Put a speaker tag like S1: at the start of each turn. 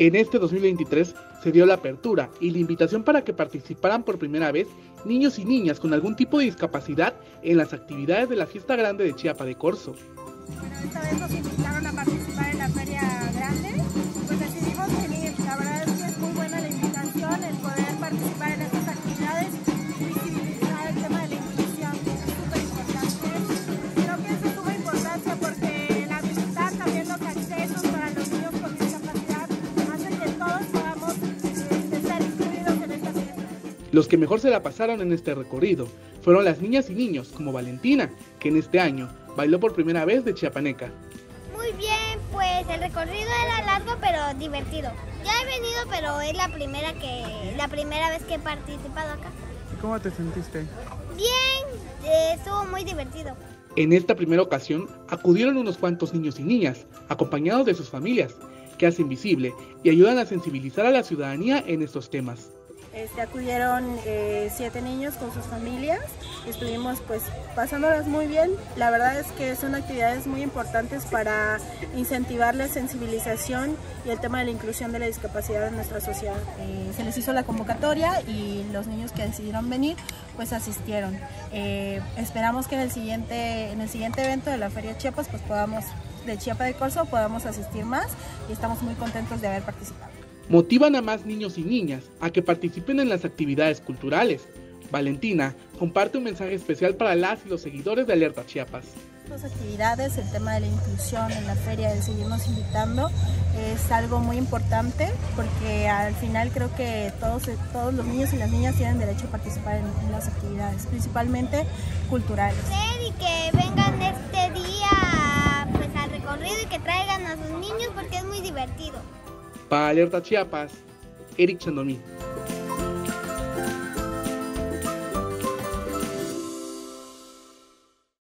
S1: En este 2023 se dio la apertura y la invitación para que participaran por primera vez niños y niñas con algún tipo de discapacidad en las actividades de la fiesta grande de Chiapa de Corzo. Los que mejor se la pasaron en este recorrido fueron las niñas y niños como Valentina, que en este año bailó por primera vez de chiapaneca.
S2: Muy bien, pues el recorrido era largo pero divertido. Ya he venido, pero es la primera que la primera vez que he participado acá.
S1: ¿Cómo te sentiste?
S2: Bien, eh, estuvo muy divertido.
S1: En esta primera ocasión acudieron unos cuantos niños y niñas, acompañados de sus familias, que hacen visible y ayudan a sensibilizar a la ciudadanía en estos temas.
S3: Este, acudieron eh, siete niños con sus familias, estuvimos pues pasándolas muy bien. La verdad es que son actividades muy importantes para incentivar la sensibilización y el tema de la inclusión de la discapacidad en nuestra sociedad. Eh, se les hizo la convocatoria y los niños que decidieron venir pues asistieron. Eh, esperamos que en el siguiente en el siguiente evento de la Feria Chiapas pues podamos de Chiapa de Corzo podamos asistir más y estamos muy contentos de haber participado
S1: motivan a más niños y niñas a que participen en las actividades culturales. Valentina comparte un mensaje especial para las y los seguidores de Alerta Chiapas.
S3: Las actividades, el tema de la inclusión en la feria, de seguirnos invitando, es algo muy importante porque al final creo que todos, todos los niños y las niñas tienen derecho a participar en, en las actividades, principalmente culturales.
S2: Y que vengan este día pues, al recorrido y que traigan a sus niños porque es muy divertido.
S1: Para Alerta Chiapas, Eric Chandomí.